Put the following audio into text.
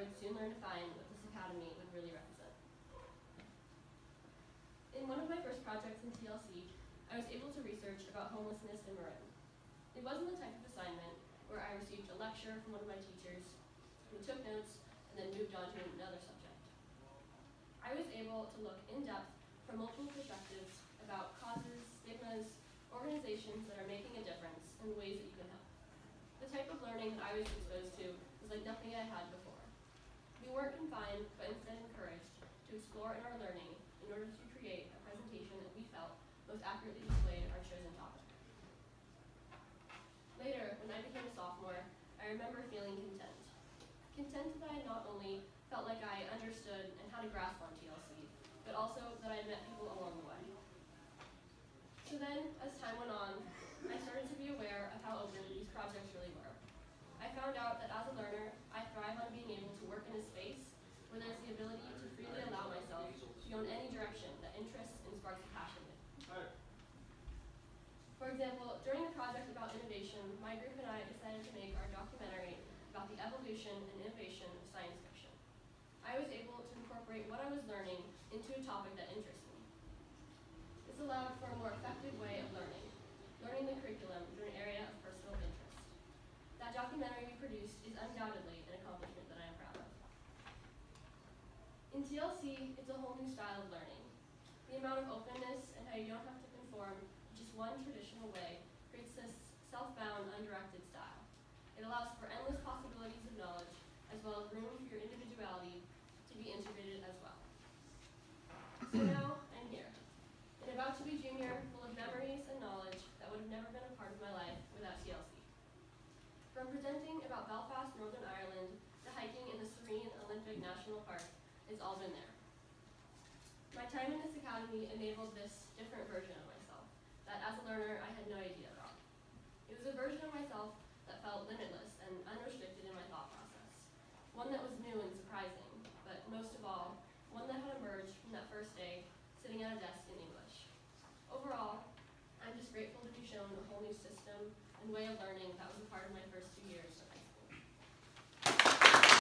Would soon learn to find what this academy would really represent. In one of my first projects in TLC, I was able to research about homelessness in Marin. It wasn't the type of assignment where I received a lecture from one of my teachers, who took notes, and then moved on to another subject. I was able to look in depth from multiple perspectives about causes, stigmas, organizations that are making a difference, and ways that you can help. The type of learning that I was exposed to was like nothing I had before. We weren't confined, but instead encouraged to explore in our learning in order to create a presentation that we felt most accurately displayed our chosen topic. Later, when I became a sophomore, I remember feeling content. Content that I not only felt like I understood and had a grasp on TLC, but also that I had met people along the way. So then, as time went on, I started to be aware of how open these projects really were. I found out that as a learner, I thrive on being able to work in a space where there's the ability to freely allow myself to go in any direction that interests and sparks a passion in. For example, during the project about innovation, my group and I decided to make our documentary about the evolution and innovation of science fiction. I was able to incorporate what I was learning into a topic that interests me. This allowed for a more effective way of learning, learning the curriculum through an area of personal interest. That documentary we produced is undoubtedly an accomplishment that I am proud of. In TLC, it's a whole new style of learning. The amount of openness and how you don't have to conform one traditional way creates this self-bound, undirected style. It allows for endless possibilities of knowledge, as well as room for your individuality to be integrated as well. So now, I'm here, and about to be junior, full of memories and knowledge that would have never been a part of my life without TLC. From presenting about Belfast, Northern Ireland, to hiking in the serene Olympic National Park, it's all been there. My time in this academy enabled this different version of myself that as a learner I had no idea about. It was a version of myself that felt limitless and unrestricted in my thought process. One that was new and surprising, but most of all, one that had emerged from that first day sitting at a desk in English. Overall, I'm just grateful to be shown a whole new system and way of learning